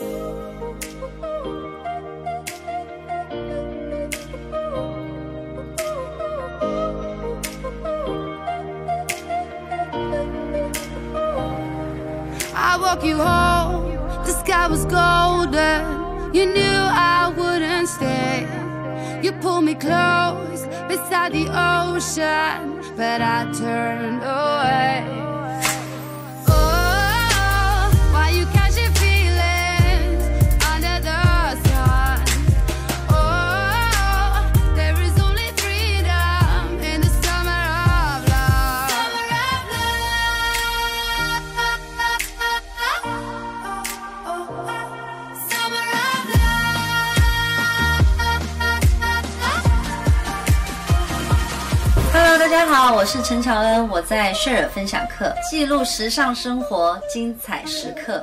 I walk you home, the sky was golden. You knew I wouldn't stay. You pulled me close beside the ocean, but I turned away. Hello，大家好，我是陈乔恩，我在 Share 分享课，记录时尚生活精彩时刻。